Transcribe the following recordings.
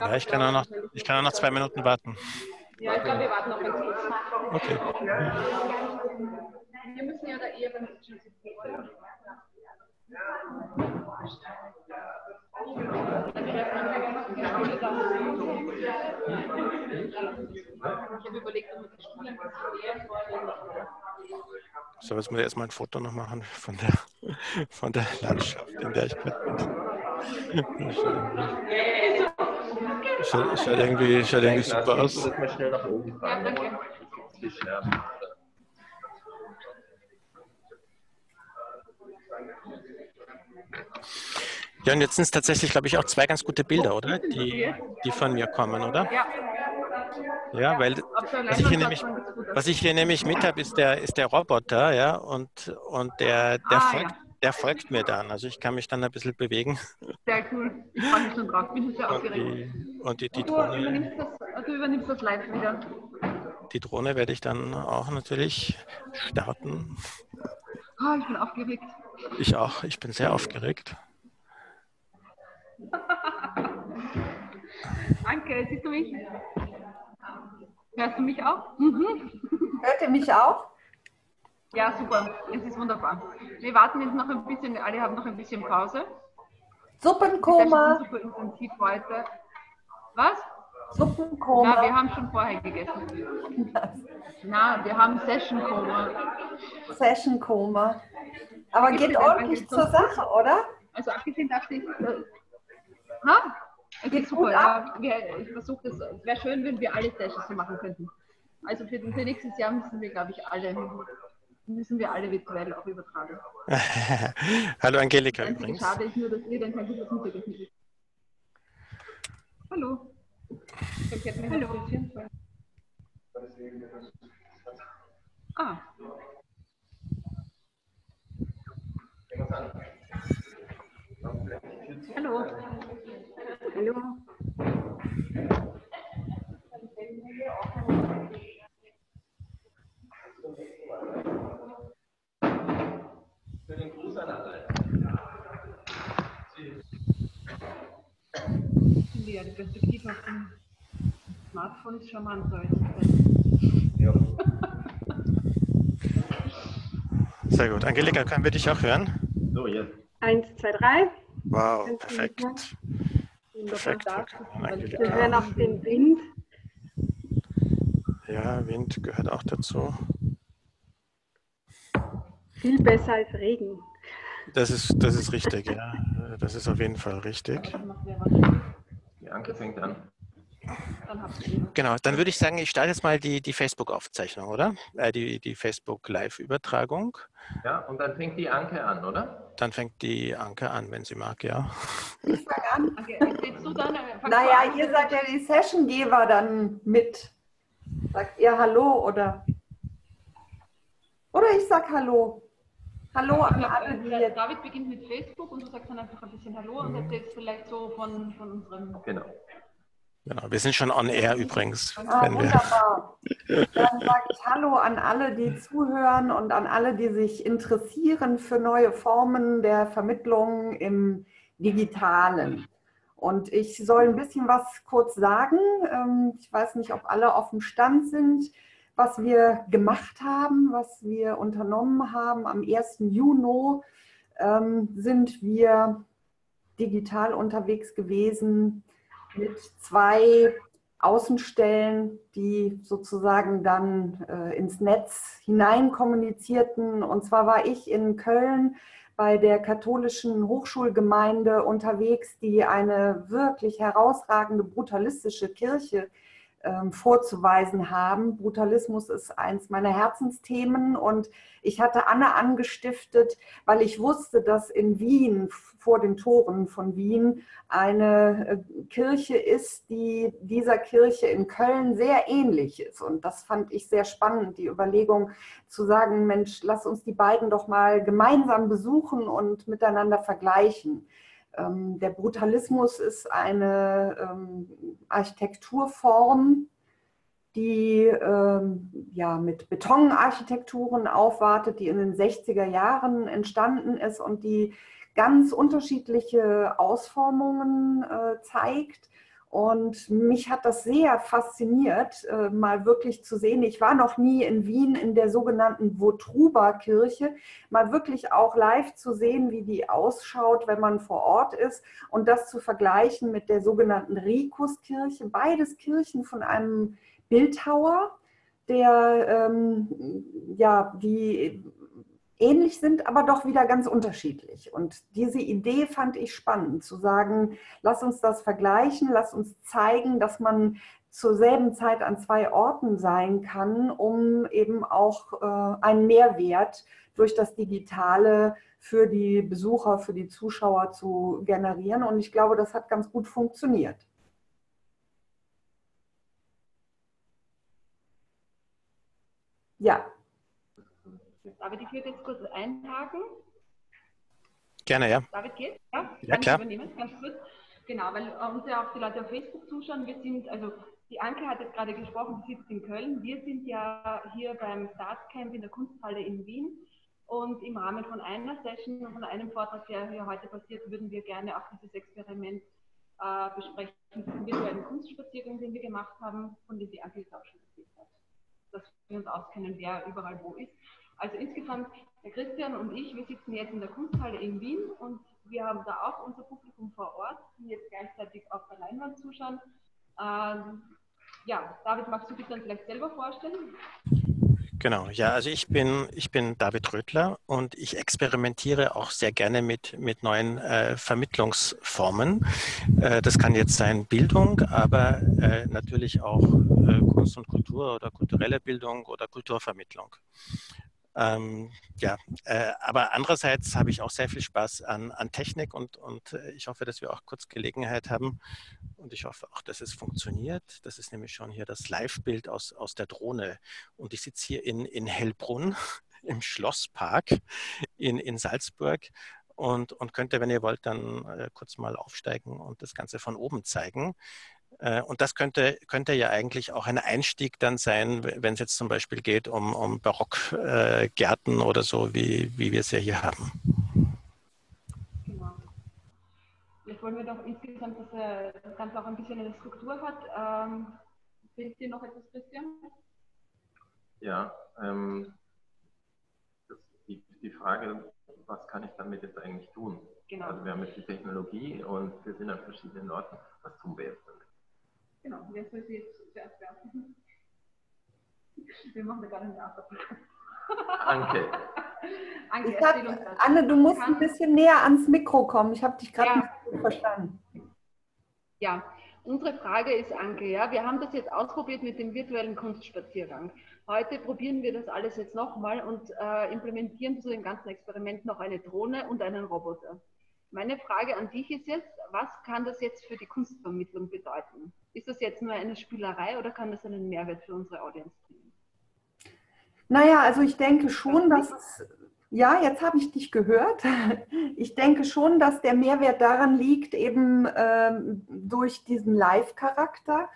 Ja, ich kann, auch noch, ich kann auch noch zwei Minuten warten. Ja, ich glaube, wir warten noch ganz kurz. Okay. Wir müssen ja da eher beim Ich habe überlegt, ob wir die Studien eher vorstellen. So, jetzt muss ich erstmal ein Foto noch machen von der, von der Landschaft, in der ich gerade bin. Schaut, schaut, irgendwie, schaut irgendwie super aus. Das mal schnell nach oben Ja, fahren. danke. Ja. Ja, und jetzt sind es tatsächlich, glaube ich, auch zwei ganz gute Bilder, oder? Die, die von mir kommen, oder? Ja, Ja, weil was ich hier nämlich, was ich hier nämlich mit habe, ist der, ist der Roboter, ja, und, und der, der, Ah, folgt, ja. Der folgt mir dann. Also ich kann mich dann ein bisschen bewegen Sehr cool. Ich freue mich schon drauf. Bin schon sehr und aufgeregt. die, und die, die, Du Drohne, übernimmst, das, du übernimmst das live wieder. die Drohne werde ich dann auch natürlich starten. Oh, ich bin aufgeregt. Ich auch, ich bin sehr aufgeregt. Danke, siehst du mich? Hörst du mich auch? Mhm. Hört ihr mich auch? Ja, super. Es ist wunderbar. Wir warten jetzt noch ein bisschen, alle haben noch ein bisschen Pause. Suppenkoma, super intensiv heute. Was? Na, wir Suppenkoma. haben schon vorher gegessen. Na, wir haben Session-Koma. Session-Koma. Aber geht ordentlich zur Sache, oder? Also abgesehen dachte ich, äh, ha? Es Geht super, gut ja. Wir, ich versuche das, es wäre schön, wenn wir alle Sessions so machen könnten. Also für, für nächstes Jahr müssen wir, glaube ich, alle, müssen wir alle virtuell auch übertragen. Hallo Angelika übrigens. Schade ist nur, dass ihr dann kein gutes Mittagessen kriegt. Hallo. Ich Hallo. Ah, hallo. Hallo. Für den Gruß an alle. Ich finde ja die Perspektive auf dem Smartphone ist charmant. als Ja. Sehr gut. Angelika, können wir dich auch hören? So, jetzt. Eins, zwei, drei. Wow, Kannst perfekt. Perfekt. Wir ich hören auch den Wind. Ja, Wind gehört auch dazu. Viel besser als Regen. Das ist, das ist richtig, ja. Das ist auf jeden Fall richtig. Die Anke fängt an. Dann habt ihr. Genau, dann würde ich sagen, ich starte jetzt mal die, die Facebook-Aufzeichnung, oder? Äh, die die Facebook-Live-Übertragung. Ja, und dann fängt die Anke an, oder? Dann fängt die Anke an, wenn sie mag, ja. Ich fang an. Okay, du dann? äh, Naja, an? ihr seid ja die Sessiongeber dann mit. Sagt ihr Hallo oder? Oder ich sag Hallo. Hallo an glaub, alle, die äh, jetzt. David beginnt mit Facebook und du sagst dann einfach ein bisschen Hallo und erzählst vielleicht so von, von unserem. Genau. Genau, wir sind schon on air übrigens. Ah, Wenn wir, wunderbar. Dann sage ich Hallo an alle, die zuhören und an alle, die sich interessieren für neue Formen der Vermittlung im Digitalen. Und ich soll ein bisschen was kurz sagen. Ähm, Ich weiß nicht, ob alle auf dem Stand sind, was wir gemacht haben, was wir unternommen haben. Am 1. Juni ähm, sind wir digital unterwegs gewesen mit zwei Außenstellen, die sozusagen dann äh, ins Netz hinein kommunizierten. Und zwar war ich in Köln bei der katholischen Hochschulgemeinde unterwegs, die eine wirklich herausragende brutalistische Kirche ähm, vorzuweisen haben. Brutalismus ist eins meiner Herzensthemen und ich hatte Anne angestiftet, weil ich wusste, dass in Wien, vor den Toren von Wien, eine äh, Kirche ist, die dieser Kirche in Köln sehr ähnlich ist. Und das fand ich sehr spannend, die Überlegung zu sagen, Mensch, lass uns die beiden doch mal gemeinsam besuchen und miteinander vergleichen. Ähm, Der Brutalismus ist eine ähm, Architekturform, die ähm, ja, mit Betonarchitekturen aufwartet, die in den 60er Jahren entstanden ist und die ganz unterschiedliche Ausformungen äh, zeigt. Und mich hat das sehr fasziniert, äh, mal wirklich zu sehen. Ich war noch nie in Wien in der sogenannten Wotruba-Kirche, mal wirklich auch live zu sehen, wie die ausschaut, wenn man vor Ort ist und das zu vergleichen mit der sogenannten Rikus-Kirche. Beides Kirchen von einem Bildhauer, der ähm, ja die ähnlich sind, aber doch wieder ganz unterschiedlich. Und diese Idee fand ich spannend, zu sagen, lass uns das vergleichen, lass uns zeigen, dass man zur selben Zeit an zwei Orten sein kann, um eben auch äh, einen Mehrwert durch das Digitale für die Besucher, für die Zuschauer zu generieren. Und ich glaube, das hat ganz gut funktioniert. Ja, David, ich würde jetzt kurz einhaken. Gerne, ja. David, geht? Ja, ja Kann klar. Ich übernehmen, ganz kurz. Genau, weil uns ja auch die Leute auf Facebook zuschauen. Wir sind, also die Anke hat jetzt gerade gesprochen, sie sitzt in Köln. Wir sind ja hier beim Startcamp in der Kunsthalle in Wien. Und im Rahmen von einer Session und von einem Vortrag, der hier heute passiert, würden wir gerne auch dieses Experiment äh, besprechen, diesen virtuellen Kunstspaziergang, den wir gemacht haben, von dem die Anke jetzt auch schon erzählt hat. Dass wir uns auskennen, wer überall wo ist. Also insgesamt, der Christian und ich, wir sitzen jetzt in der Kunsthalle in Wien und wir haben da auch unser Publikum vor Ort, die jetzt gleichzeitig auf der Leinwand zuschauen. Ähm, ja, David, magst du dich dann vielleicht selber vorstellen? Genau, ja, also ich bin, ich bin David Rödler und ich experimentiere auch sehr gerne mit, mit neuen äh, Vermittlungsformen. Äh, das kann jetzt sein Bildung, aber äh, natürlich auch äh, Kunst und Kultur oder kulturelle Bildung oder Kulturvermittlung. Ähm, ja, äh, aber andererseits habe ich auch sehr viel Spaß an, an Technik und, und äh, ich hoffe, dass wir auch kurz Gelegenheit haben und ich hoffe auch, dass es funktioniert. Das ist nämlich schon hier das Live-Bild aus, aus der Drohne und ich sitze hier in, in Hellbrunn im Schlosspark in, in Salzburg und, und könnte, wenn ihr wollt, dann äh, kurz mal aufsteigen und das Ganze von oben zeigen. Äh, und das könnte, könnte ja eigentlich auch ein Einstieg dann sein, wenn es jetzt zum Beispiel geht um, um Barockgärten äh, oder so, wie, wie wir es ja hier haben. Genau. Jetzt wollen wir doch insgesamt, dass äh, das Ganze auch ein bisschen eine Struktur hat. Ähm, fehlt dir noch etwas, Christian? Ja, ähm, das, die, die Frage, was kann ich damit jetzt eigentlich tun? Genau. Also wir haben jetzt die Technologie und wir sind an verschiedenen Orten. Was tun wir jetzt damit? Genau, wer soll sie jetzt zuerst werfen? Wir machen da gerade eine Antwort. Anke. Anke, hab. Anne, du musst Kann- ein bisschen näher ans Mikro kommen. Ich habe dich gerade Ja. nicht gut verstanden. Ja, unsere Frage ist, Anke, ja, wir haben das jetzt ausprobiert mit dem virtuellen Kunstspaziergang. Heute probieren wir das alles jetzt nochmal und äh, implementieren zu dem ganzen Experiment noch eine Drohne und einen Roboter. Meine Frage an dich ist jetzt, was kann das jetzt für die Kunstvermittlung bedeuten? Ist das jetzt nur eine Spielerei oder kann das einen Mehrwert für unsere Audience bringen? Naja, also ich denke schon, dass es, ja, jetzt habe ich dich gehört. Ich denke schon, dass der Mehrwert daran liegt, eben ähm, durch diesen Live-Charakter.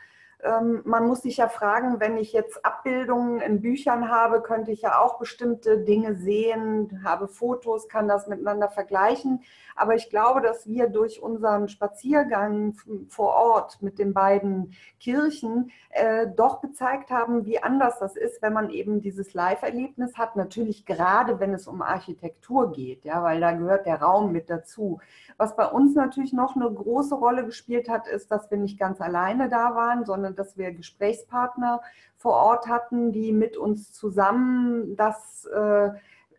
Ähm, man muss sich ja fragen, wenn ich jetzt Abbildungen in Büchern habe, könnte ich ja auch bestimmte Dinge sehen, habe Fotos, kann das miteinander vergleichen. Aber ich glaube, dass wir durch unseren Spaziergang vor Ort mit den beiden Kirchen äh, doch gezeigt haben, wie anders das ist, wenn man eben dieses Live-Erlebnis hat. Natürlich gerade, wenn es um Architektur geht, ja, weil da gehört der Raum mit dazu. Was bei uns natürlich noch eine große Rolle gespielt hat, ist, dass wir nicht ganz alleine da waren, sondern dass wir Gesprächspartner vor Ort hatten, die mit uns zusammen das äh,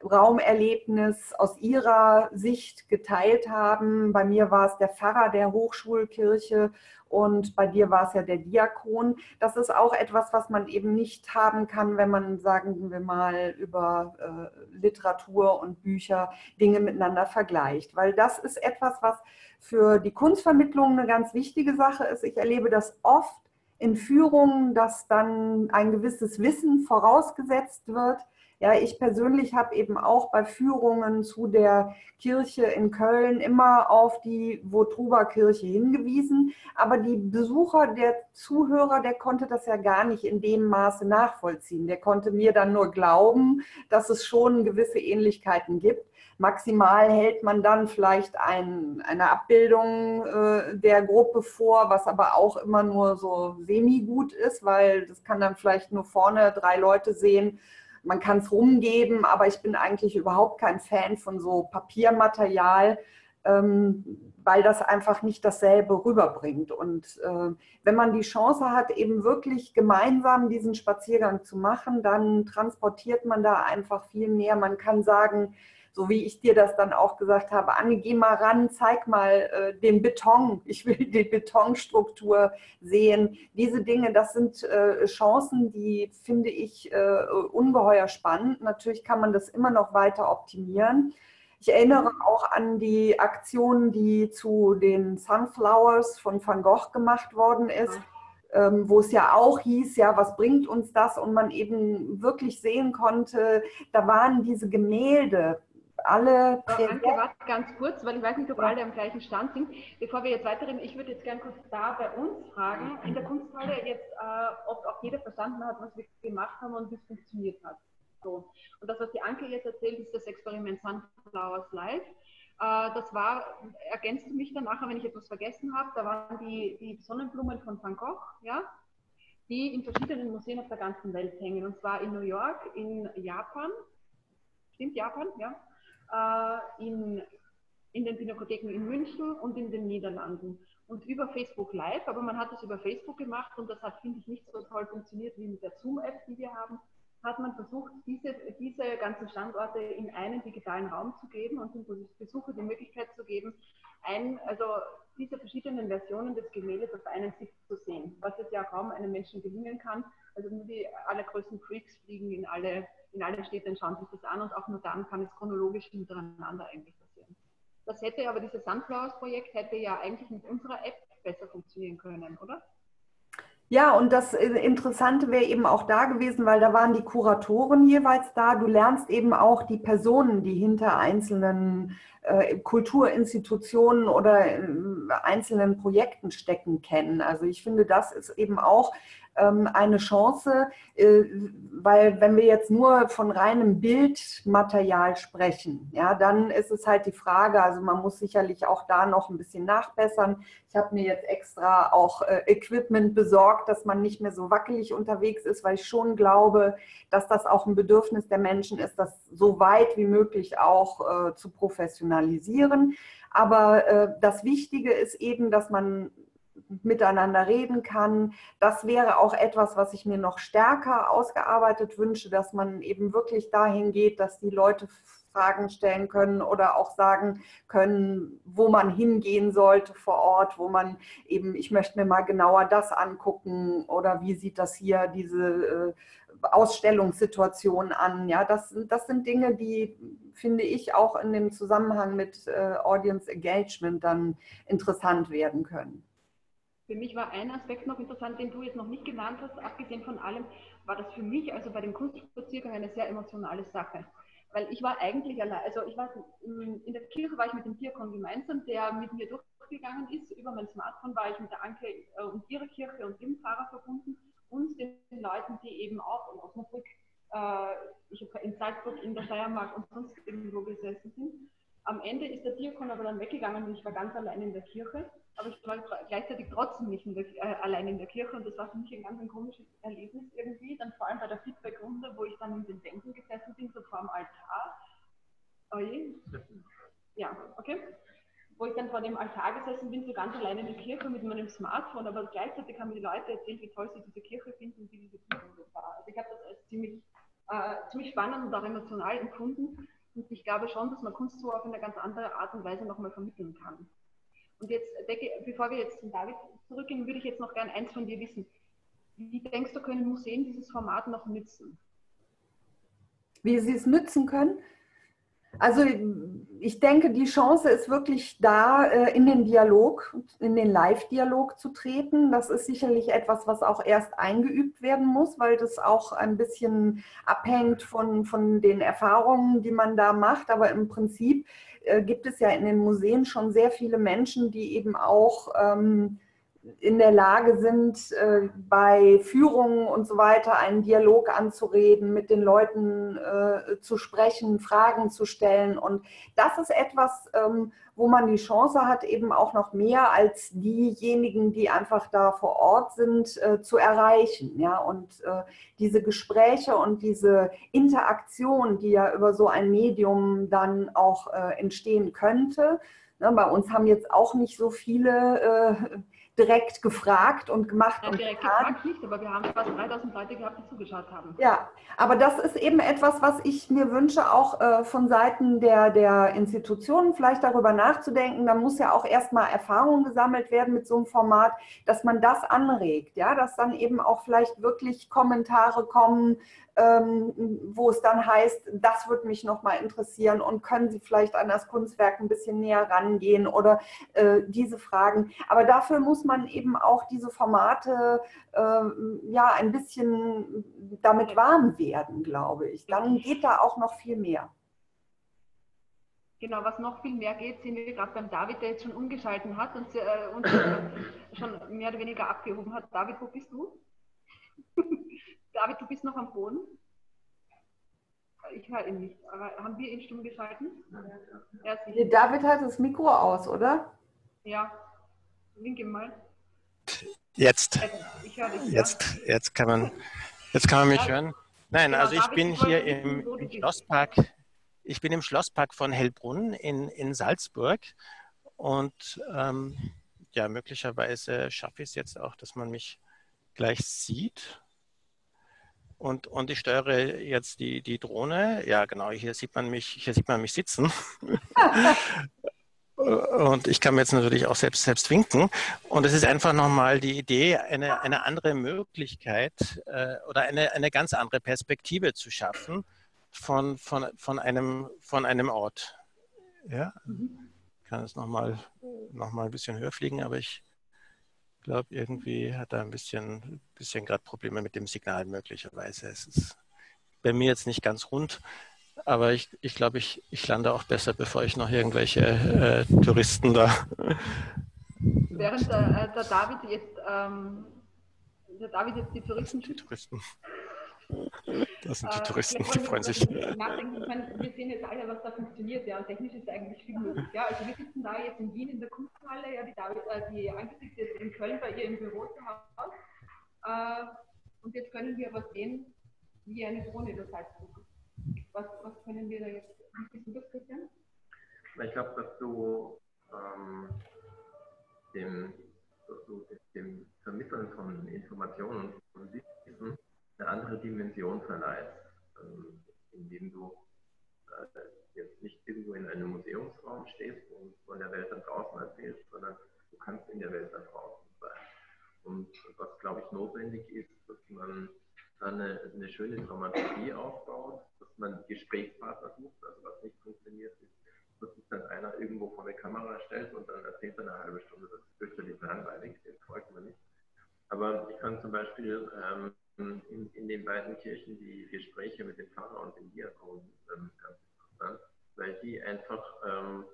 Raumerlebnis aus ihrer Sicht geteilt haben. Bei mir war es der Pfarrer der Hochschulkirche und bei dir war es ja der Diakon. Das ist auch etwas, was man eben nicht haben kann, wenn man, sagen wir mal, über äh, Literatur und Bücher Dinge miteinander vergleicht. Weil das ist etwas, was für die Kunstvermittlung eine ganz wichtige Sache ist. Ich erlebe das oft in Führungen, dass dann ein gewisses Wissen vorausgesetzt wird, Ja, ich persönlich habe eben auch bei Führungen zu der Kirche in Köln immer auf die Wotruba-Kirche hingewiesen. Aber die Besucher, der Zuhörer, der konnte das ja gar nicht in dem Maße nachvollziehen. Der konnte mir dann nur glauben, dass es schon gewisse Ähnlichkeiten gibt. Maximal hält man dann vielleicht ein, eine Abbildung äh, der Gruppe vor, was aber auch immer nur so semi-gut ist, weil das kann dann vielleicht nur vorne drei Leute sehen man kann es rumgeben, aber ich bin eigentlich überhaupt kein Fan von so Papiermaterial, ähm, weil das einfach nicht dasselbe rüberbringt. Und äh, wenn man die Chance hat, eben wirklich gemeinsam diesen Spaziergang zu machen, dann transportiert man da einfach viel mehr. Man kann sagen, so wie ich dir das dann auch gesagt habe, Anne, geh mal ran, zeig mal äh, den Beton. Ich will die Betonstruktur sehen. Diese Dinge, das sind äh, Chancen, die finde ich äh, ungeheuer spannend. Natürlich kann man das immer noch weiter optimieren. Ich erinnere auch an die Aktion, die zu den Sunflowers von Van Gogh gemacht worden ist. Ähm, wo es ja auch hieß, ja, was bringt uns das? Und man eben wirklich sehen konnte, da waren diese Gemälde alle. Danke, warte ganz kurz, weil ich weiß nicht, ob alle am gleichen Stand sind. Bevor wir jetzt weiterreden, ich würde jetzt gerne kurz da bei uns fragen, in der Kunsthalle jetzt, äh, ob auch jeder verstanden hat, was wir gemacht haben und wie es funktioniert hat. So. Und das, was die Anke jetzt erzählt, ist das Experiment Sunflowers Live. Äh, das war, ergänzt du mich dann nachher, wenn ich etwas vergessen habe, da waren die, die Sonnenblumen von Van Gogh, ja, die in verschiedenen Museen auf der ganzen Welt hängen. Und zwar in New York, in Japan, stimmt Japan, ja, äh, in, in den Pinakotheken in München und in den Niederlanden. Und über Facebook Live, aber man hat das über Facebook gemacht und das hat, finde ich, nicht so toll funktioniert wie mit der Zoom-App, die wir haben, hat man versucht, diese, diese ganzen Standorte in einen digitalen Raum zu geben und den Besucher die Möglichkeit zu geben, ein, also diese verschiedenen Versionen des Gemäldes auf einen Sitz zu sehen, was jetzt ja kaum einem Menschen gelingen kann. Also nur die allergrößten Freaks fliegen in alle in alle Städte und schauen sich das an und auch nur dann kann es chronologisch hintereinander eigentlich passieren. Das hätte aber dieses Sunflowers-Projekt hätte ja eigentlich mit unserer App besser funktionieren können, oder? Ja, und das äh, Interessante wäre eben auch da gewesen, weil da waren die Kuratoren jeweils da. Du lernst eben auch die Personen, die hinter einzelnen Kulturinstitutionen oder äh, einzelnen Projekten stecken, kennen. Also ich finde, das ist eben auch ähm, eine Chance, äh, weil wenn wir jetzt nur von reinem Bildmaterial sprechen, ja, dann ist es halt die Frage, also man muss sicherlich auch da noch ein bisschen nachbessern. Ich habe mir jetzt extra auch äh, Equipment besorgt, dass man nicht mehr so wackelig unterwegs ist, weil ich schon glaube, dass das auch ein Bedürfnis der Menschen ist, das so weit wie möglich auch äh, zu professionalisieren. Aber das Wichtige ist eben, dass man miteinander reden kann. Das wäre auch etwas, was ich mir noch stärker ausgearbeitet wünsche, dass man eben wirklich dahin geht, dass die Leute Fragen stellen können oder auch sagen können, wo man hingehen sollte vor Ort, wo man eben, ich möchte mir mal genauer das angucken oder wie sieht das hier, diese äh, Ausstellungssituation an. Ja, das, das sind Dinge, die, finde ich, auch in dem Zusammenhang mit äh, Audience Engagement dann interessant werden können. Für mich war ein Aspekt noch interessant, den du jetzt noch nicht genannt hast, abgesehen von allem, war das für mich, also bei dem Kunstspaziergang, eine sehr emotionale Sache. Weil ich war eigentlich allein, also ich war in der Kirche war ich mit dem Diakon gemeinsam, der mit mir durchgegangen ist. Über mein Smartphone war ich mit der Anke äh, und ihrer Kirche und dem Pfarrer verbunden und den Leuten, die eben auch in Osnabrück, äh, in Salzburg, in der Steiermark und sonst irgendwo gesessen sind. Am Ende ist der Diakon aber dann weggegangen und ich war ganz allein in der Kirche aber ich war gleichzeitig trotzdem nicht in der, äh, allein in der Kirche und das war für mich ein ganz ein komisches Erlebnis irgendwie, dann vor allem bei der Feedback-Runde, wo ich dann in den Bänken gesessen bin, so vor dem Altar. Oh je. Ja, okay. Wo ich dann vor dem Altar gesessen bin, so ganz allein in der Kirche mit meinem Smartphone, aber gleichzeitig haben mir die Leute erzählt, wie toll sie diese Kirche finden und wie diese Kirche war. Also ich habe das als ziemlich, äh, ziemlich spannend und auch emotional empfunden und ich glaube schon, dass man Kunst so auf eine ganz andere Art und Weise nochmal vermitteln kann. Und jetzt, denke, bevor wir jetzt zum David zurückgehen, würde ich jetzt noch gerne eins von dir wissen. Wie denkst du, können Museen dieses Format noch nützen? Wie sie es nützen können? Also ich denke, die Chance ist wirklich da, äh, in den Dialog, in den Live-Dialog zu treten. Das ist sicherlich etwas, was auch erst eingeübt werden muss, weil das auch ein bisschen abhängt von, von den Erfahrungen, die man da macht. Aber im Prinzip äh, gibt es ja in den Museen schon sehr viele Menschen, die eben auch ähm, in der Lage sind, äh, bei Führungen und so weiter einen Dialog anzureden, mit den Leuten äh, zu sprechen, Fragen zu stellen. Und das ist etwas, ähm, wo man die Chance hat, eben auch noch mehr als diejenigen, die einfach da vor Ort sind, äh, zu erreichen. Ja? Und diese Gespräche und diese Interaktion, die ja über so ein Medium dann auch entstehen könnte, ne, bei uns haben jetzt auch nicht so viele direkt gefragt und gemacht Nein, und direkt getan. gefragt nicht, aber wir haben fast 3000 Leute gehabt, die zugeschaut haben. Ja, aber das ist eben etwas, was ich mir wünsche, auch äh, von Seiten der, der Institutionen vielleicht darüber nachzudenken. Da muss ja auch erstmal Erfahrung gesammelt werden mit so einem Format, dass man das anregt, ja, dass dann eben auch vielleicht wirklich Kommentare kommen, wo es dann heißt, das würde mich nochmal interessieren und können Sie vielleicht an das Kunstwerk ein bisschen näher rangehen oder äh, diese Fragen. Aber dafür muss man eben auch diese Formate äh, ja ein bisschen damit warm werden, glaube ich. Dann geht da auch noch viel mehr. Genau, was noch viel mehr geht, sehen wir gerade beim David, der jetzt schon umgeschalten hat und äh, uns schon mehr oder weniger abgehoben hat. David, wo bist du? David, du bist noch am Boden. Ich höre ihn nicht. Aber haben wir ihn stumm geschalten? Ja, David hat das Mikro aus, oder? Ja. Winke mal. Jetzt. Ich höre dich. Jetzt, ja. jetzt, kann man, jetzt kann man mich ja. hören. Nein, genau, also ich David, bin hier im, im Schlosspark. Ich bin im Schlosspark von Hellbrunn in, in Salzburg. Und ähm, ja, möglicherweise schaffe ich es jetzt auch, dass man mich gleich sieht. Und, und ich steuere jetzt die, die Drohne. Ja, genau, hier sieht man mich, hier sieht man mich sitzen. und ich kann mir jetzt natürlich auch selbst, selbst winken. Und es ist einfach nochmal die Idee, eine, eine andere Möglichkeit äh, oder eine, eine ganz andere Perspektive zu schaffen von, von, von, einem, von einem Ort. Ja, ich kann es nochmal noch mal ein bisschen höher fliegen, aber ich glaube, irgendwie hat er ein bisschen, bisschen gerade Probleme mit dem Signal möglicherweise. Es ist bei mir jetzt nicht ganz rund, aber ich, ich glaube, ich, ich lande auch besser, bevor ich noch irgendwelche äh, Touristen da. Während der, äh, der David jetzt ähm, der David jetzt die Touristen. Die Touristen. Das sind die äh, Touristen, die freuen sich. Nachdenken. Ich meine, wir sehen jetzt alle, was da funktioniert. Ja, und technisch ist eigentlich viel möglich. Ja, also wir sitzen da jetzt in Wien in der Kunsthalle, ja, die, David, äh, die Angesicht ist in Köln bei ihr im Büro zu Hause. Äh, und jetzt können wir aber sehen, wie eine Drohne über Salzburg. Was, was können wir da jetzt? Wie siehst du das, Christian? Ich glaube, dass du ähm, dem, dass du dem Vermitteln von Informationen und von Wissen eine andere Dimension verleihst, ähm, indem du äh, jetzt nicht irgendwo in einem Museumsraum stehst und von der Welt da draußen erzählst, sondern du kannst in der Welt da draußen sein. Und was, glaube ich, notwendig ist, dass man eine, eine schöne Dramaturgie aufbaut, dass man Gesprächspartner sucht, also was nicht funktioniert ist, dass sich dann einer irgendwo vor der Kamera stellt und dann erzählt er eine halbe Stunde, das ist fürchterlich langweilig, den folgt man nicht. Aber ich kann zum Beispiel ähm, in, in den beiden Kirchen die Gespräche mit dem Pfarrer und dem Diakon ähm, ganz interessant, weil die einfach, ähm,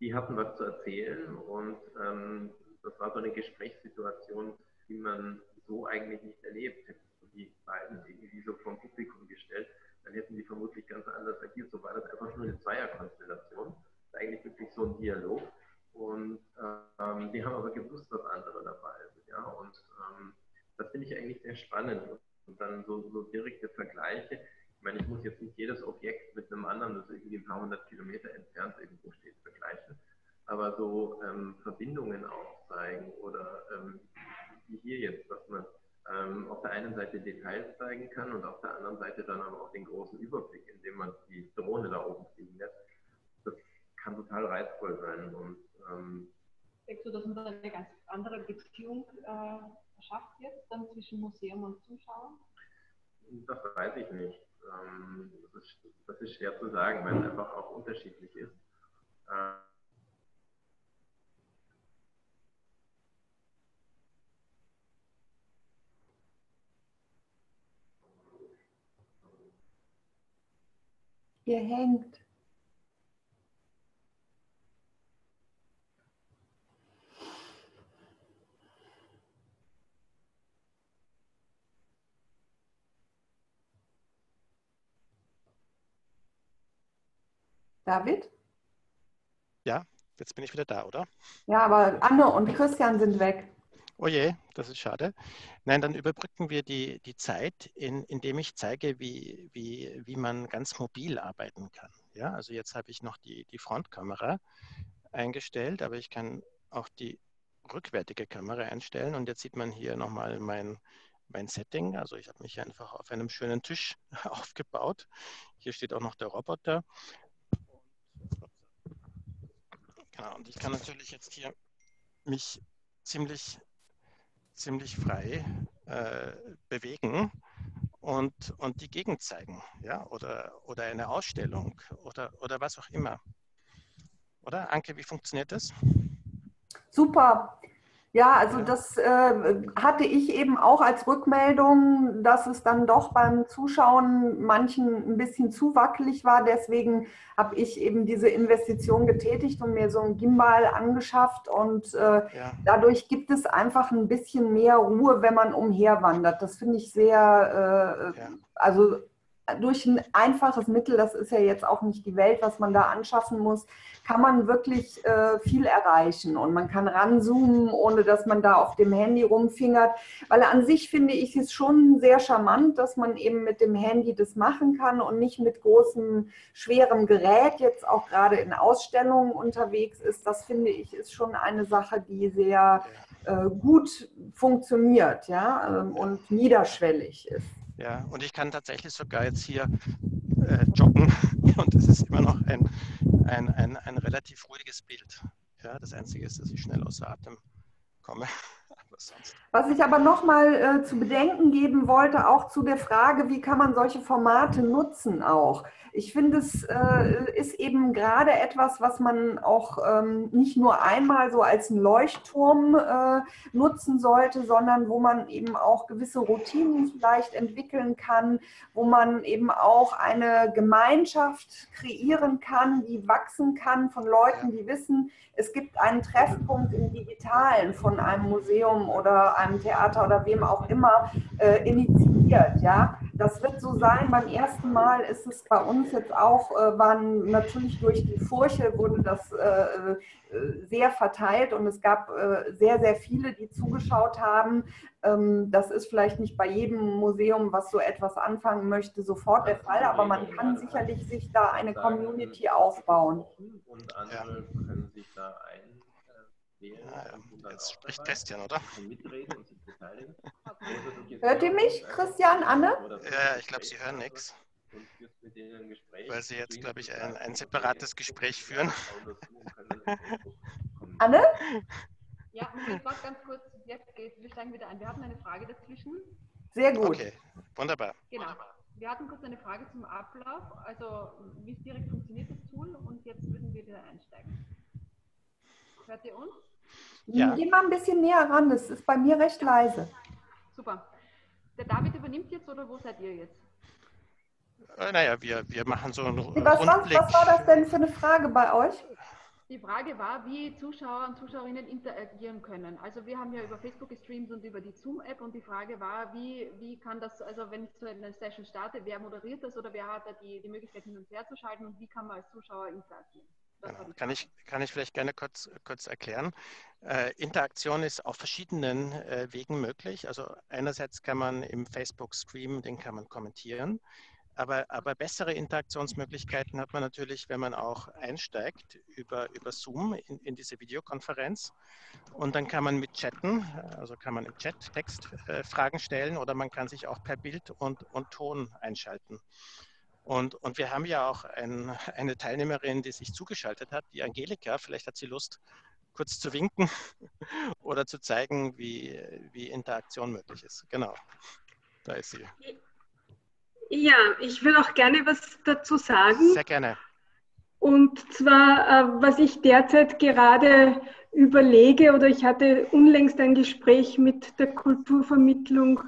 die hatten was zu erzählen und ähm, das war so eine Gesprächssituation, die man so eigentlich nicht erlebt. Hätten die beiden irgendwie so vom Publikum gestellt, dann hätten die vermutlich ganz anders agiert. So war das einfach nur eine Zweierkonstellation. Eigentlich wirklich so ein Dialog. Und ähm, die haben aber gewusst, dass andere dabei sind. Ja? Und ähm, das finde ich eigentlich sehr spannend. Und dann so, so direkte Vergleiche. Ich meine, ich muss jetzt nicht jedes Objekt mit einem anderen, das irgendwie ein paar hundert Kilometer entfernt irgendwo steht, vergleichen. Aber so ähm, Verbindungen aufzeigen oder ähm, wie hier jetzt, dass man ähm, auf der einen Seite Details zeigen kann und auf der anderen Seite dann aber auch den großen Überblick, indem man die Drohne da oben fliegen lässt. Das kann total reizvoll sein. Und, ähm, Denkst du, dass man da eine ganz andere Beziehung äh, schafft jetzt dann zwischen Museum und Zuschauer? Das weiß ich nicht. ähm, das, ist, das, ist, schwer zu sagen, weil es einfach auch unterschiedlich ist. Ihr hängt. David? Ja, jetzt bin ich wieder da, oder? Ja, aber Anne und Christian sind weg. Oh je, das ist schade. Nein, dann überbrücken wir die, die Zeit, in, indem ich zeige, wie, wie, wie man ganz mobil arbeiten kann. Ja, also jetzt habe ich noch die, die Frontkamera eingestellt, aber ich kann auch die rückwärtige Kamera einstellen und jetzt sieht man hier nochmal mein, mein Setting. Also ich habe mich einfach auf einem schönen Tisch aufgebaut. Hier steht auch noch der Roboter. Genau, und ich kann natürlich jetzt hier mich ziemlich, ziemlich frei äh, bewegen und, und die Gegend zeigen, ja, oder, oder eine Ausstellung oder, oder was auch immer. Oder Anke, wie funktioniert das? Super. Ja, also das äh, hatte ich eben auch als Rückmeldung, dass es dann doch beim Zuschauen manchen ein bisschen zu wackelig war. Deswegen habe ich eben diese Investition getätigt und mir so ein Gimbal angeschafft. Und äh, ja. dadurch gibt es einfach ein bisschen mehr Ruhe, wenn man umherwandert. Das finde ich sehr, äh, ja. also durch ein einfaches Mittel, das ist ja jetzt auch nicht die Welt, was man da anschaffen muss, kann man wirklich äh, viel erreichen und man kann ranzoomen, ohne dass man da auf dem Handy rumfingert. Weil an sich finde ich es schon sehr charmant, dass man eben mit dem Handy das machen kann und nicht mit großem, schwerem Gerät jetzt auch gerade in Ausstellungen unterwegs ist. Das finde ich ist schon eine Sache, die sehr äh, gut funktioniert ja, äh, und niederschwellig ist. Ja, und ich kann tatsächlich sogar jetzt hier äh, joggen und es ist immer noch ein, ein, ein, ein relativ ruhiges Bild. Ja, das Einzige ist, dass ich schnell außer Atem komme. Was ich aber nochmal äh, zu bedenken geben wollte, auch zu der Frage, wie kann man solche Formate nutzen auch. Ich finde, es äh, ist eben gerade etwas, was man auch ähm, nicht nur einmal so als einen Leuchtturm äh, nutzen sollte, sondern wo man eben auch gewisse Routinen vielleicht entwickeln kann, wo man eben auch eine Gemeinschaft kreieren kann, die wachsen kann von Leuten, die wissen, es gibt einen Treffpunkt im Digitalen von einem Museum oder einem Theater oder wem auch immer äh, initiiert. Ja, das wird so sein. Beim ersten Mal ist es bei uns jetzt auch, äh, waren natürlich durch die Furche wurde das äh, äh, sehr verteilt und es gab äh, sehr, sehr viele, die zugeschaut haben. Ähm, das ist vielleicht nicht bei jedem Museum, was so etwas anfangen möchte, sofort der Fall, aber man kann sicherlich sich da eine Community aufbauen. Und andere können sich da ein ja, jetzt spricht Christian, oder? Hört ihr mich, Christian, Anne? Ja, ich glaube, Sie hören nichts. Weil Sie jetzt, glaube ich, ein, ein separates Gespräch führen. Anne? Ja, Moment, warte ganz kurz. Jetzt geht's. Wir steigen wieder ein. Wir hatten eine Frage dazwischen. Sehr gut. Okay, wunderbar. Genau. Wir hatten kurz eine Frage zum Ablauf, also wie es direkt funktioniert, das Tool, und jetzt würden wir wieder einsteigen. Hört ihr uns? Ja. Geh mal ein bisschen näher ran, es ist bei mir recht leise. Super. Der David übernimmt jetzt oder wo seid ihr jetzt? Äh, naja, wir, wir machen so einen was, Rundblick. Was, was war das denn für eine Frage bei euch? Die Frage war, wie Zuschauer und Zuschauerinnen interagieren können. Also wir haben ja über Facebook gestreamt und über die Zoom-App und die Frage war, wie, wie kann das, also wenn ich so eine Session starte, wer moderiert das oder wer hat da die, die Möglichkeit hin und her zu schalten und wie kann man als Zuschauer interagieren? Genau. Kann ich, kann ich vielleicht gerne kurz, kurz erklären. Äh, Interaktion ist auf verschiedenen äh, Wegen möglich. Also einerseits kann man im Facebook-Stream, den kann man kommentieren. Aber, aber bessere Interaktionsmöglichkeiten hat man natürlich, wenn man auch einsteigt über, über Zoom in, in diese Videokonferenz. Und dann kann man mit chatten, also kann man im Chat Textfragen äh, stellen oder man kann sich auch per Bild und, und Ton einschalten. Und, und wir haben ja auch ein, eine Teilnehmerin, die sich zugeschaltet hat, die Angelika. Vielleicht hat sie Lust, kurz zu winken oder zu zeigen, wie, wie Interaktion möglich ist. Genau, da ist sie. Ja, ich will auch gerne was dazu sagen. Sehr gerne. Und zwar, äh, was ich derzeit gerade überlege, oder ich hatte unlängst ein Gespräch mit der Kulturvermittlung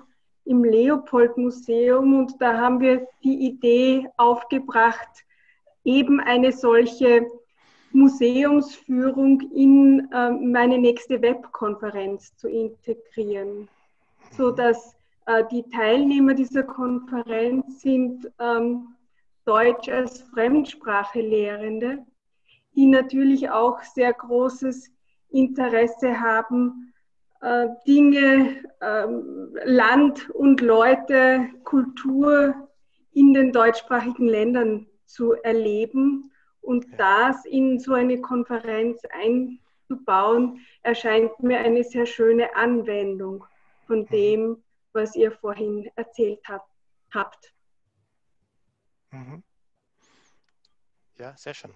im Leopold-Museum und da haben wir die Idee aufgebracht, eben eine solche Museumsführung in äh, meine nächste Webkonferenz zu integrieren, so dass äh, die Teilnehmer dieser Konferenz sind ähm, Deutsch als Fremdsprache Lehrende, die natürlich auch sehr großes Interesse haben, Dinge, ähm, Land und Leute, Kultur in den deutschsprachigen Ländern zu erleben und das in so eine Konferenz einzubauen, erscheint mir eine sehr schöne Anwendung von mhm. dem, was ihr vorhin erzählt habt. Mhm. Ja, sehr schön.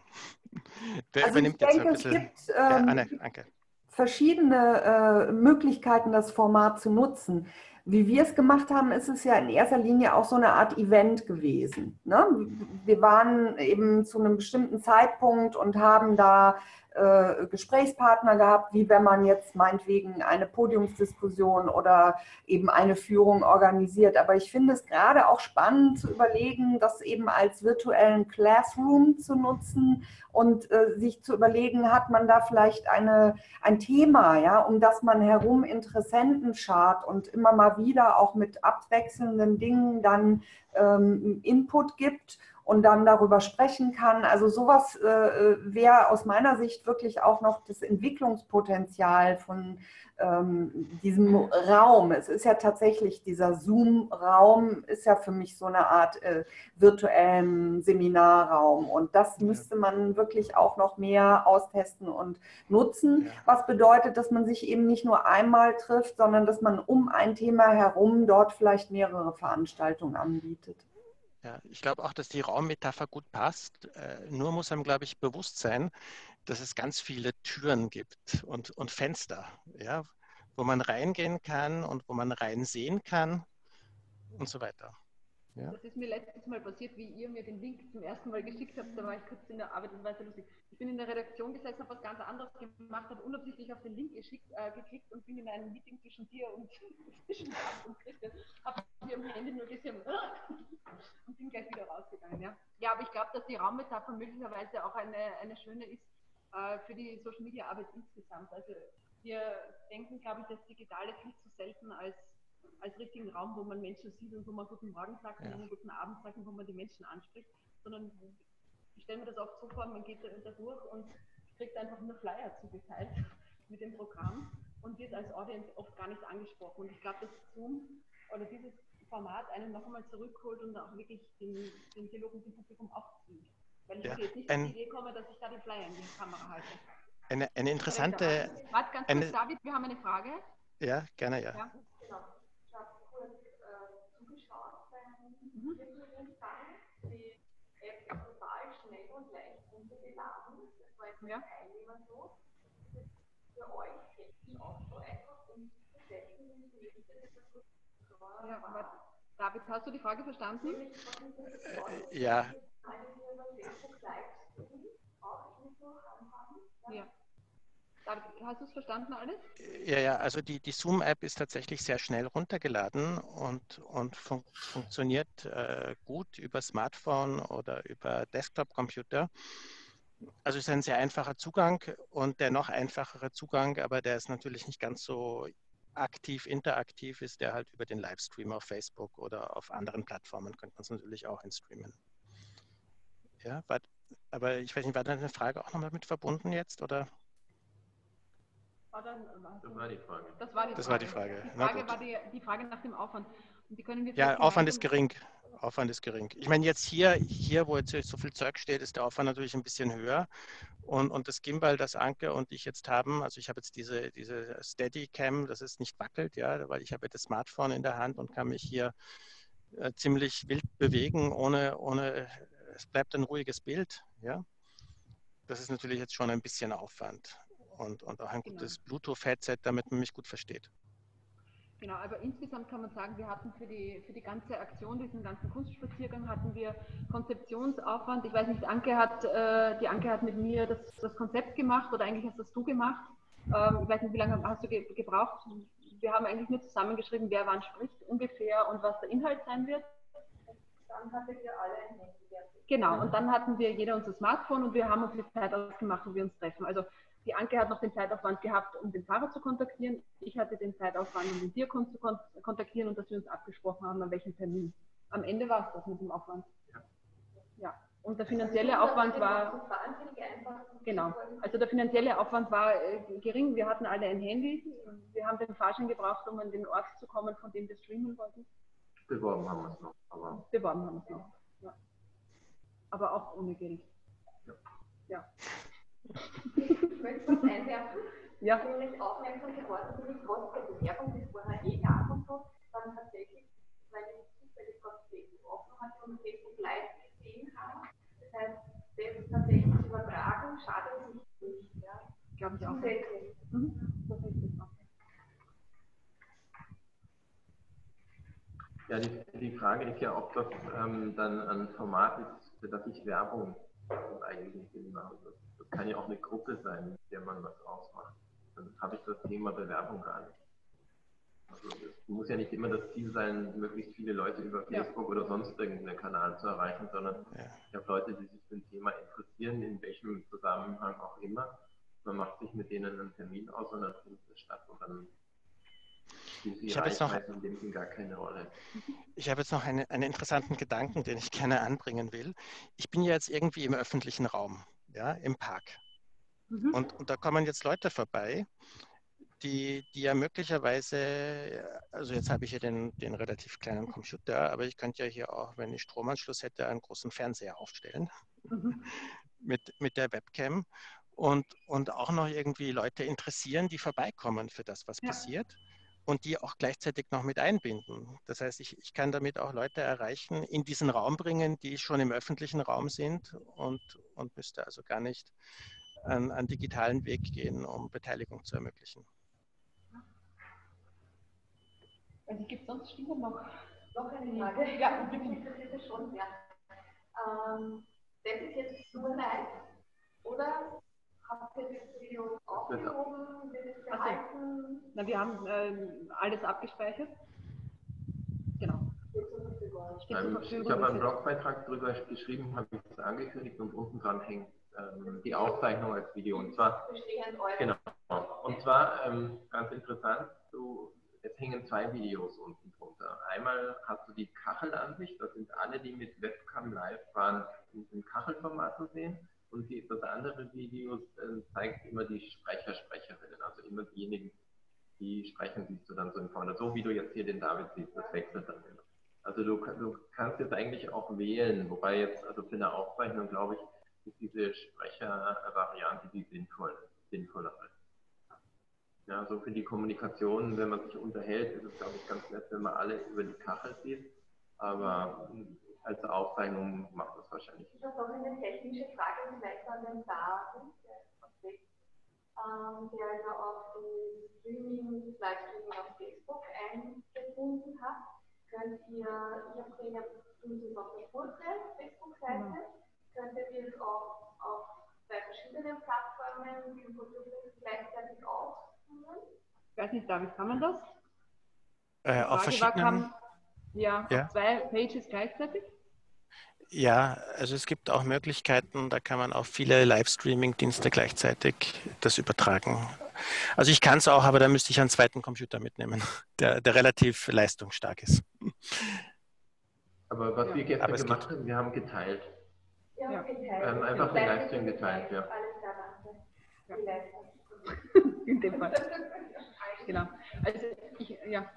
Wer also übernimmt ich denke, jetzt ein bisschen? Es gibt, ähm, ja, Anne, danke. Verschiedene äh, Möglichkeiten, das Format zu nutzen. Wie wir es gemacht haben, ist es ja in erster Linie auch so eine Art Event gewesen. Ne? Wir waren eben zu einem bestimmten Zeitpunkt und haben da äh, Gesprächspartner gehabt, wie wenn man jetzt meinetwegen eine Podiumsdiskussion oder eben eine Führung organisiert. Aber ich finde es gerade auch spannend zu überlegen, das eben als virtuellen Classroom zu nutzen und äh, sich zu überlegen, hat man da vielleicht eine, ein Thema, ja, um das man herum Interessenten schart und immer mal wieder auch mit abwechselnden Dingen dann ähm, Input gibt und dann darüber sprechen kann. Also sowas äh, äh, wäre aus meiner Sicht wirklich auch noch das Entwicklungspotenzial von ähm, diesem Raum. Es ist ja tatsächlich dieser Zoom-Raum, ist ja für mich so eine Art äh, virtuellen Seminarraum. Und das müsste man wirklich auch noch mehr austesten und nutzen. Was bedeutet, dass man sich eben nicht nur einmal trifft, sondern dass man um ein Thema herum dort vielleicht mehrere Veranstaltungen anbietet. Ja, ich glaube auch, dass die Raummetapher gut passt. Äh, nur muss einem, glaube ich, bewusst sein, dass es ganz viele Türen gibt und, und Fenster, ja, wo man reingehen kann und wo man reinsehen kann und so weiter. Ja. Das ist mir letztes Mal passiert, wie ihr mir den Link zum ersten Mal geschickt habt. Da war ich kurz in der Arbeit und war sehr lustig. Ich bin in der Redaktion gesessen, habe was ganz anderes gemacht, habe unabsichtlich auf den Link geschickt, äh, geklickt und bin in einem Meeting zwischen dir und zwischen und Christian. Habe hier am Handy nur gesehen und bin gleich wieder rausgegangen. Ja, ja aber ich glaube, dass die Raummetapher möglicherweise auch eine, eine schöne ist äh, für die Social Media Arbeit insgesamt. Also wir denken, glaube ich, das Digitale viel zu selten als als richtigen Raum, wo man Menschen sieht und wo man guten Morgen sagt ja. und einen guten Abend sagt und wo man die Menschen anspricht, sondern ich stelle mir das oft so vor, man geht da durch und kriegt einfach nur Flyer zugeteilt mit dem Programm und wird als Audience oft gar nicht angesprochen. Und ich glaube, dass Zoom oder dieses Format einen noch einmal zurückholt und auch wirklich den, den Dialog mit dem Publikum aufzieht. Weil ich ja, jetzt nicht auf die Idee komme, dass ich da den Flyer in die Kamera halte. Eine, eine interessante. Warte ganz kurz, David, wir haben eine Frage. Ja, gerne, ja. ja. Mhm. Die App total schnell und leicht runtergeladen. Das war jetzt ja. Teilnehmern so. Für euch technisch auch so einfach ja, aber David, hast du die Frage verstanden? Äh, ja. Ja. Hast du es verstanden alles? Ja, ja, also die, die Zoom-App ist tatsächlich sehr schnell runtergeladen und, und fun funktioniert äh, gut über Smartphone oder über Desktop-Computer. Also ist ein sehr einfacher Zugang und der noch einfachere Zugang, aber der ist natürlich nicht ganz so aktiv, interaktiv, ist der halt über den Livestream auf Facebook oder auf anderen Plattformen, könnte man es natürlich auch instreamen. Ja, aber ich weiß nicht, war da eine Frage auch nochmal mit verbunden jetzt oder? Dann, das war die Frage. Das war die, das Frage. War die Frage. Die Frage war die, die, Frage nach dem Aufwand. Und die können wir ja, Aufwand ist gering. Aufwand ist gering. Ich meine, jetzt hier, hier, wo jetzt so viel Zeug steht, ist der Aufwand natürlich ein bisschen höher. Und, und das Gimbal, das Anke und ich jetzt haben, also ich habe jetzt diese, diese Steadicam, das ist nicht wackelt, ja, weil ich habe das Smartphone in der Hand und kann mich hier äh, ziemlich wild bewegen, ohne, ohne, es bleibt ein ruhiges Bild, ja. Das ist natürlich jetzt schon ein bisschen Aufwand und, und auch ein genau. gutes Bluetooth-Headset, damit man mich gut versteht. Genau, aber insgesamt kann man sagen, wir hatten für die, für die ganze Aktion, diesen ganzen Kunstspaziergang, hatten wir Konzeptionsaufwand. Ich weiß nicht, Anke hat, äh, die Anke hat mit mir das, das Konzept gemacht oder eigentlich hast das du gemacht. Ähm, ich weiß nicht, wie lange hast du ge gebraucht? Wir haben eigentlich nur zusammengeschrieben, wer wann spricht ungefähr und was der Inhalt sein wird. Dann hattet ihr alle ein Handy. Genau, und dann hatten wir jeder unser Smartphone und wir haben uns die Zeit ausgemacht, wo wir uns treffen. Also die Anke hat noch den Zeitaufwand gehabt, um den Fahrer zu kontaktieren. Ich hatte den Zeitaufwand, um den Dirk zu kontaktieren und dass wir uns abgesprochen haben, an welchem Termin. Am Ende war es das mit dem Aufwand. Ja. ja. Und der finanzielle Aufwand war. Genau. Also der finanzielle Aufwand war äh, gering. Wir hatten alle ein Handy. Wir haben den Fahrschein gebraucht, um an den Ort zu kommen, von dem wir streamen wollten. Beworben haben wir es noch. Aber Beworben haben wir es noch. Ja. Aber auch ohne Geld. Ja. ja. Ich möchte kurz einwerfen. Ja. Ich bin nämlich aufmerksam geworden, dass ich trotz der Bewerbung, die es vorher eh gab und so, dann tatsächlich, weil ich zufällig gerade Facebook offen hatte und Facebook Live gesehen habe. Das heißt, das tatsächlich übertragen schadet sich nicht. Ja. Glaube ich auch. Mhm. Ist auch. Ja, die, die Frage ist ja, ob das ähm, dann ein Format ist, für das ich Werbung eigentlich Sinn mache. Das das kann ja auch eine Gruppe sein, mit der man was ausmacht. Dann habe ich das Thema Bewerbung gar nicht. Also es muss ja nicht immer das Ziel sein, möglichst viele Leute über Facebook ja. oder sonst irgendeinen Kanal zu erreichen, sondern ja. ich habe Leute, die sich für ein Thema interessieren, in welchem Zusammenhang auch immer. Man macht sich mit denen einen Termin aus und dann findet es statt und dann ich habe jetzt noch, ich habe jetzt noch eine, einen interessanten Gedanken, den ich gerne anbringen will. Ich bin ja jetzt irgendwie im öffentlichen Raum ja, im Park. Mhm. Und, und da kommen jetzt Leute vorbei, die, die ja möglicherweise, also jetzt habe ich hier den, den relativ kleinen Computer, aber ich könnte ja hier auch, wenn ich Stromanschluss hätte, einen großen Fernseher aufstellen mhm. mit, mit der Webcam und, und auch noch irgendwie Leute interessieren, die vorbeikommen für das, was ja. passiert und die auch gleichzeitig noch mit einbinden. Das heißt, ich, ich kann damit auch Leute erreichen, in diesen Raum bringen, die schon im öffentlichen Raum sind und, und müsste also gar nicht an, an digitalen Weg gehen, um Beteiligung zu ermöglichen. Also gibt es sonst Stimmen noch? Noch eine Frage? Ja, mich interessiert das schon sehr. Ähm, das ist jetzt nur live, oder Es? Na, wir haben äh, alles abgespeichert. Genau. Ähm, ich habe einen Blogbeitrag darüber geschrieben, habe ich das angekündigt und unten dran hängt ähm, die Aufzeichnung als Video. Und zwar, genau. Und zwar ähm, ganz interessant, du, es hängen zwei Videos unten drunter. Einmal hast du die Kachelansicht, das sind alle, die mit Webcam live waren, im Kachelformat zu sehen. Und die, das andere Video äh, zeigt immer die Sprecher, Sprecherinnen, also immer diejenigen, die sprechen, siehst du dann so in vorne. So wie du jetzt hier den David siehst, das wechselt dann immer. Also du, du kannst jetzt eigentlich auch wählen, wobei jetzt, also für eine Aufzeichnung, glaube ich, ist diese Sprechervariante die sinnvoll, sinnvollere. Ja, so für die Kommunikation, wenn man sich unterhält, ist es, glaube ich, ganz nett, wenn man alle über die Kachel sieht. Aber als Aufzeichnung macht das wahrscheinlich. Ich habe noch eine technische Frage vielleicht an den Daten, ähm, der ja auch die Streaming, Livestreaming auf Facebook eingebunden hat. Könnt ihr, ich habe gesehen, ihr tun es auf der Kurse Facebook-Seite, mhm. könnt ihr das auch auf zwei verschiedenen Plattformen wie gleichzeitig ausführen? Ich weiß nicht, David, kann man das? Äh, auf verschiedenen... War, ja, ja, zwei Pages gleichzeitig? Ja, also es gibt auch Möglichkeiten, da kann man auf viele Livestreaming-Dienste gleichzeitig das übertragen. Also ich kann es auch, aber da müsste ich einen zweiten Computer mitnehmen, der, der relativ leistungsstark ist. Aber was ja. wir gestern gemacht haben, wir haben geteilt. Ja, geteilt. Ähm, einfach den Livestream geteilt, ja. In dem Fall. Genau. Also ich, ja,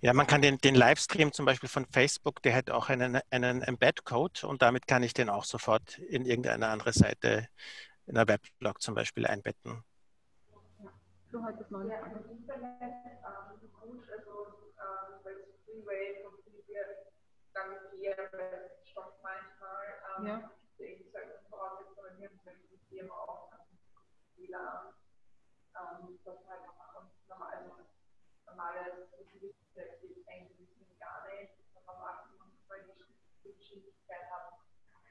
ja, man kann den, den Livestream zum Beispiel von Facebook, der hat auch einen, einen Embed-Code und damit kann ich den auch sofort in irgendeine andere Seite, in einer Weblog zum Beispiel einbetten. Ja, so hat es nicht. Ja, das Internet ähm, gut, also ähm, weil Freeway funktioniert dann eher Stoff manchmal. Ähm, ja. Ich sage Voraussetzungen hier, zum Beispiel Firma auch WLAN, ähm, das halt nochmal,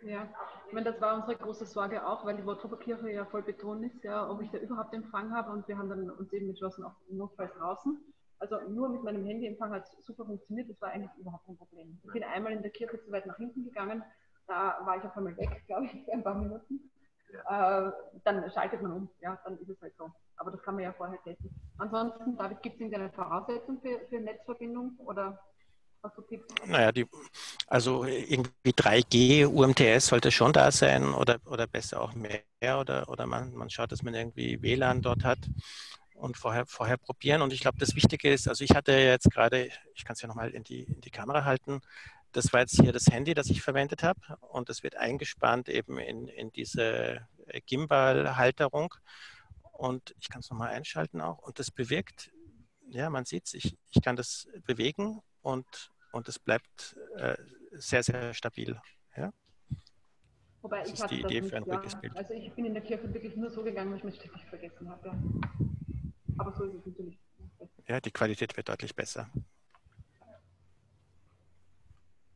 Ja, ich meine, das war unsere große Sorge auch, weil die Wortruper ja voll betont ist, ja, ob ich da überhaupt Empfang habe und wir haben dann uns eben entschlossen, auch notfalls draußen. Also nur mit meinem Handyempfang hat es super funktioniert, das war eigentlich überhaupt kein Problem. Ich bin einmal in der Kirche zu weit nach hinten gegangen, da war ich auf einmal weg, glaube ich, für ein paar Minuten. Ja. Äh, dann schaltet man um, ja, dann ist es halt so. Aber das kann man ja vorher testen. Ansonsten, David, gibt es irgendeine Voraussetzung für, für Netzverbindung oder Naja, die, also irgendwie 3G, UMTS sollte schon da sein oder, oder besser auch mehr oder, oder man, man schaut, dass man irgendwie WLAN dort hat und vorher, vorher probieren. Und ich glaube, das Wichtige ist, also ich hatte jetzt gerade, ich kann es ja nochmal in die, in die Kamera halten, das war jetzt hier das Handy, das ich verwendet habe und das wird eingespannt eben in, in diese Gimbal-Halterung und ich kann es nochmal einschalten auch und das bewirkt, ja, man sieht es, ich, ich kann das bewegen und, und es bleibt äh, sehr, sehr stabil. Ja? Wobei das ich ist die Idee für ein ruhiges ja. Bild. Also ich bin in der Kirche wirklich nur so gegangen, weil ich mich ständig vergessen habe. Ja. Aber so ist es natürlich. Ja, die Qualität wird deutlich besser.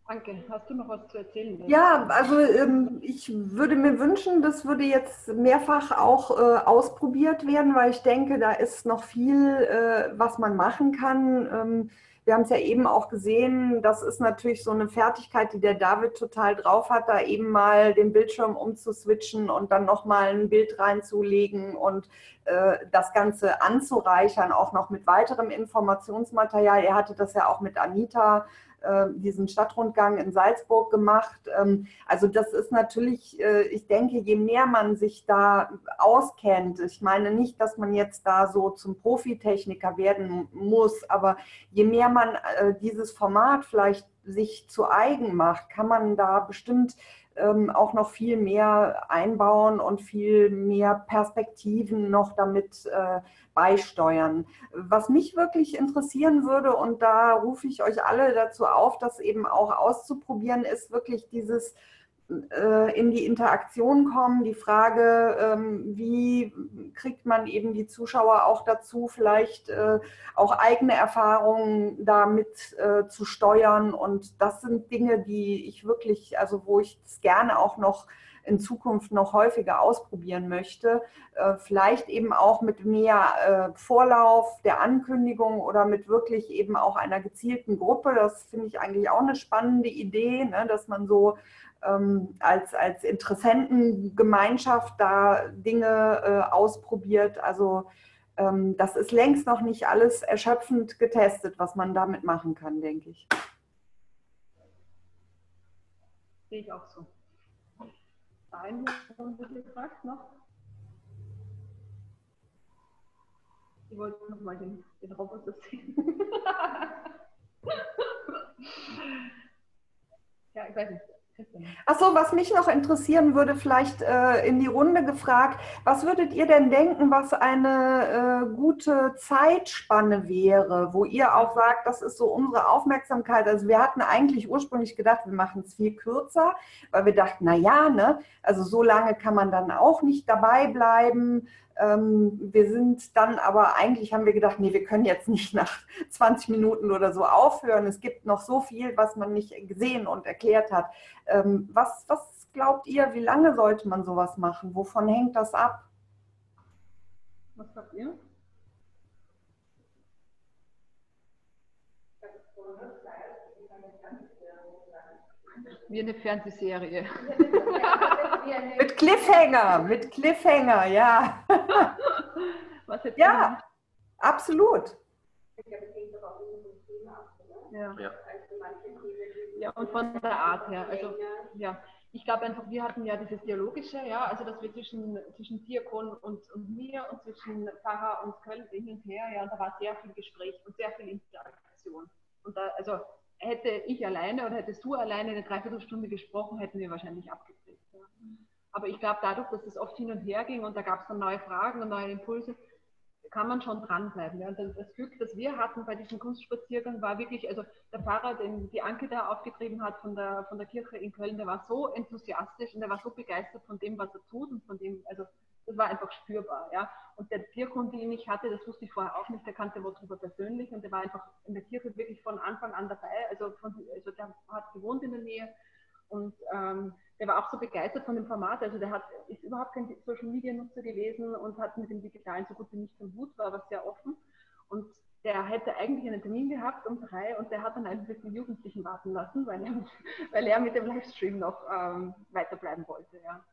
Danke. Hast du noch was zu erzählen? Ja, also ähm, ich würde mir wünschen, das würde jetzt mehrfach auch äh, ausprobiert werden, weil ich denke, da ist noch viel, äh, was man machen kann. Ähm, wir haben es ja eben auch gesehen, das ist natürlich so eine Fertigkeit, die der David total drauf hat, da eben mal den Bildschirm umzuswitchen und dann nochmal ein Bild reinzulegen und äh, das Ganze anzureichern, auch noch mit weiterem Informationsmaterial. Er hatte das ja auch mit Anita äh, diesen Stadtrundgang in Salzburg gemacht. Ähm, also das ist natürlich, äh, ich denke, je mehr man sich da auskennt, ich meine nicht, dass man jetzt da so zum Profitechniker werden muss, aber je mehr man äh, dieses Format vielleicht sich zu eigen macht, kann man da bestimmt ähm, auch noch viel mehr einbauen und viel mehr Perspektiven noch damit äh, beisteuern. Was mich wirklich interessieren würde, und da rufe ich euch alle dazu auf, das eben auch auszuprobieren, ist wirklich dieses in die Interaktion kommen, die Frage, ähm, wie kriegt man eben die Zuschauer auch dazu, vielleicht äh, auch eigene Erfahrungen damit äh, zu steuern. Und das sind Dinge, die ich wirklich, also wo ich es gerne auch noch in Zukunft noch häufiger ausprobieren möchte. Vielleicht eben auch mit mehr Vorlauf der Ankündigung oder mit wirklich eben auch einer gezielten Gruppe. Das finde ich eigentlich auch eine spannende Idee, ne, dass man so ähm, als, als Interessentengemeinschaft da Dinge äh, ausprobiert. Also ähm, das ist längst noch nicht alles erschöpfend getestet, was man damit machen kann, denke ich. Sehe ich auch so. Eine Runde gefragt noch. Ich wollte nochmal den, den Roboter sehen. ja, ich weiß nicht. Achso, was mich noch interessieren würde, vielleicht äh, in die Runde gefragt, was würdet ihr denn denken, was eine äh, gute Zeitspanne wäre, wo ihr auch sagt, das ist so unsere Aufmerksamkeit. Also wir hatten eigentlich ursprünglich gedacht, wir machen es viel kürzer, weil wir dachten, na ja, ne, also so lange kann man dann auch nicht dabei bleiben. Ähm, wir sind dann aber eigentlich haben wir gedacht, nee, wir können jetzt nicht nach 20 Minuten oder so aufhören. Es gibt noch so viel, was man nicht gesehen und erklärt hat. Ähm, was, was glaubt ihr, wie lange sollte man sowas machen? Wovon hängt das ab? Was habt ihr? Wie eine Fernsehserie. mit Cliffhanger, mit Cliffhanger, ja. ja, absolut. Ja. ja, und von der Art her. Also, ja. Ich glaube einfach, wir hatten ja dieses Dialogische, ja, also dass wir zwischen, zwischen Diakon und, und mir und zwischen Pfarrer und Köln hin und her, ja, und da war sehr viel Gespräch und sehr viel Interaktion. Und da, also hätte ich alleine oder hättest du alleine eine Dreiviertelstunde gesprochen, hätten wir wahrscheinlich abgedreht. Ja. Aber ich glaube, dadurch, dass es oft hin und her ging und da gab es dann neue Fragen und neue Impulse, kann man schon dranbleiben. Ja. Und das Glück, das wir hatten bei diesem Kunstspaziergang, war wirklich, also der Pfarrer, den die Anke da aufgetrieben hat von der, von der Kirche in Köln, der war so enthusiastisch und der war so begeistert von dem, was er tut und von dem, also Das war einfach spürbar. Ja. Und der Tierkunde, den ich hatte, das wusste ich vorher auch nicht, der kannte Wotrupper persönlich und der war einfach in der Kirche wirklich von Anfang an dabei. Also, von, also der hat gewohnt in der Nähe und ähm, der war auch so begeistert von dem Format. Also der hat, ist überhaupt kein Social Media Nutzer gewesen und hat mit dem Digitalen so gut wie nichts am Hut, war aber sehr offen. Und der hätte eigentlich einen Termin gehabt um drei und der hat dann einfach die Jugendlichen warten lassen, weil er, weil er mit dem Livestream noch ähm, weiterbleiben wollte. Ja.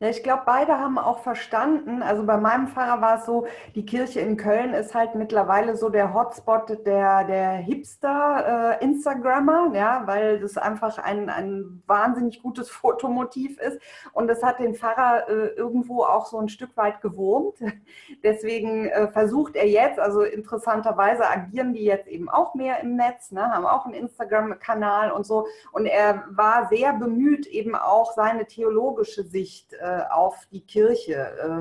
Ja, ich glaube, beide haben auch verstanden. Also bei meinem Pfarrer war es so, die Kirche in Köln ist halt mittlerweile so der Hotspot der, der Hipster-Instagrammer, äh, ja, weil das einfach ein, ein wahnsinnig gutes Fotomotiv ist. Und das hat den Pfarrer äh, irgendwo auch so ein Stück weit gewurmt. Deswegen äh, versucht er jetzt, also interessanterweise agieren die jetzt eben auch mehr im Netz, ne, haben auch einen Instagram-Kanal und so. Und er war sehr bemüht, eben auch seine theologische Sicht äh, auf die Kirche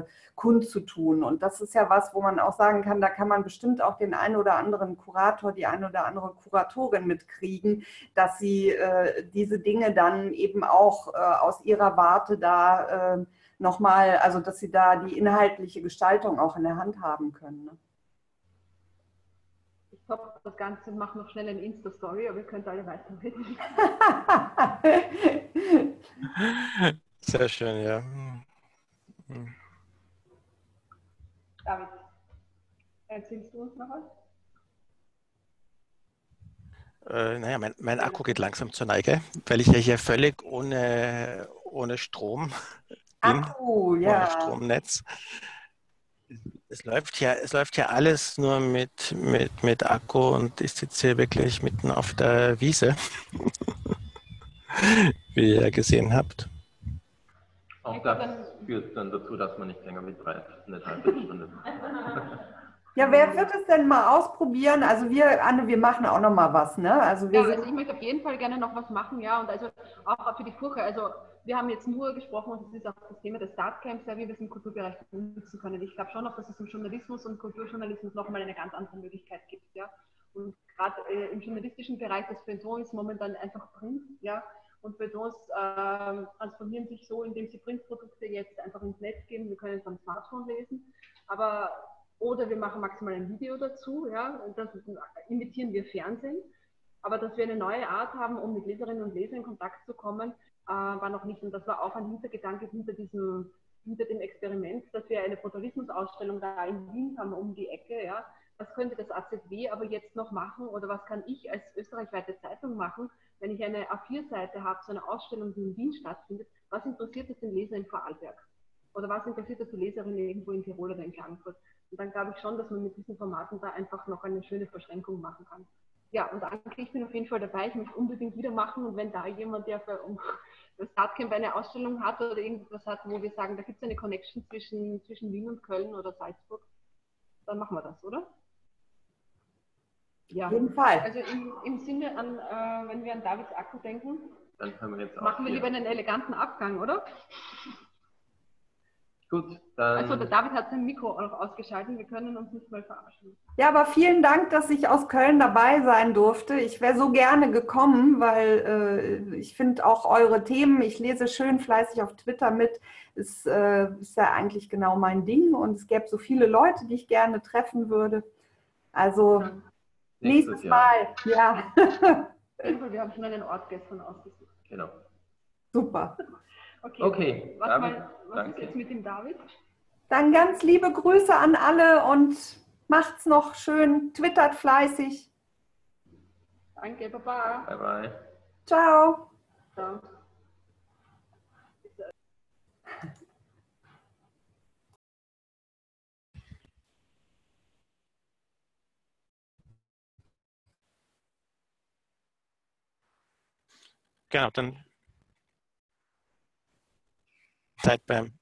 äh, kundzutun. Und das ist ja was, wo man auch sagen kann, da kann man bestimmt auch den einen oder anderen Kurator, die eine oder andere Kuratorin mitkriegen, dass sie äh, diese Dinge dann eben auch aus ihrer Warte da nochmal, also dass sie da die inhaltliche Gestaltung auch in der Hand haben können. Ne? Ich hoffe, das Ganze macht noch schnell eine Insta-Story, aber ihr könnt alle weiterreden. Sehr schön, ja. David, erzählst du uns noch was? Äh, naja, mein, mein, Akku geht langsam zur Neige, weil ich ja hier völlig ohne, ohne Strom bin. Akku, ja. Ohne Stromnetz. Es läuft ja, es läuft ja alles nur mit, mit, mit Akku und ich sitze hier wirklich mitten auf der Wiese, wie ihr gesehen habt. Auch das führt dann dazu, dass man nicht länger mitreißt, eine Dreiviertelstunde. Ja, wer wird es denn mal ausprobieren? Also wir, Anne, wir machen auch noch mal was, ne? Also, wir ja, also ich möchte auf jeden Fall gerne noch was machen, ja, und also auch für die Furche. Also wir haben jetzt nur gesprochen, und das ist auch das Thema des Startcamps, ja, wie wir es im Kulturbereich nutzen können. Ich glaube schon noch, dass es im Journalismus und Kulturjournalismus nochmal eine ganz andere Möglichkeit gibt, ja. Und gerade äh, im journalistischen Bereich, das Feuilleton ist momentan einfach Print, ja. Und Feuilletons äh, transformieren sich so, indem sie Printprodukte jetzt einfach ins Netz geben. Wir können es am Smartphone lesen. Aber, oder wir machen maximal ein Video dazu. Ja, das imitieren wir Fernsehen. Aber dass wir eine neue Art haben, um mit Leserinnen und Lesern in Kontakt zu kommen, äh, war noch nicht. Und das war auch ein Hintergedanke hinter diesem hinter dem Experiment, dass wir eine Brutalismusausstellung da in Wien haben, um die Ecke, ja, was könnte das AZW aber jetzt noch machen oder was kann ich als österreichweite Zeitung machen, wenn ich eine A4-Seite habe, so eine Ausstellung, die in Wien stattfindet, was interessiert es den Leser in Vorarlberg? Oder was interessiert es die Leserin irgendwo in Tirol oder in Klagenfurt? Und dann glaube ich schon, dass man mit diesen Formaten da einfach noch eine schöne Verschränkung machen kann. Ja, und Anke, ich bin auf jeden Fall dabei. Ich möchte unbedingt wieder machen. Und wenn da jemand, der für das Startcamp eine Ausstellung hat oder irgendwas hat, wo wir sagen, da gibt es eine Connection zwischen, zwischen Wien und Köln oder Salzburg, dann machen wir das, oder? Ja. Auf jeden Fall. Also im, im Sinne an, äh, wenn wir an Davids Akku denken, dann können wir jetzt machen wir lieber einen eleganten Abgang, oder? Gut, dann. Also der David hat sein Mikro auch ausgeschaltet, wir können uns nicht mal verabschieden. Ja, aber vielen Dank, dass ich aus Köln dabei sein durfte. Ich wäre so gerne gekommen, weil äh, ich finde auch eure Themen, ich lese schön fleißig auf Twitter mit, ist, äh, ist ja eigentlich genau mein Ding und es gäbe so viele Leute, die ich gerne treffen würde. Also Nächstes, Mal, ja. Wir haben schon einen Ort gestern ausgesucht. Genau. Super. Okay, okay was, mal, was ist jetzt mit dem David? Dann ganz liebe Grüße an alle und macht's noch schön, twittert fleißig. Danke, Baba. Bye, bye. Ciao. Ciao. Genau, dann seid beim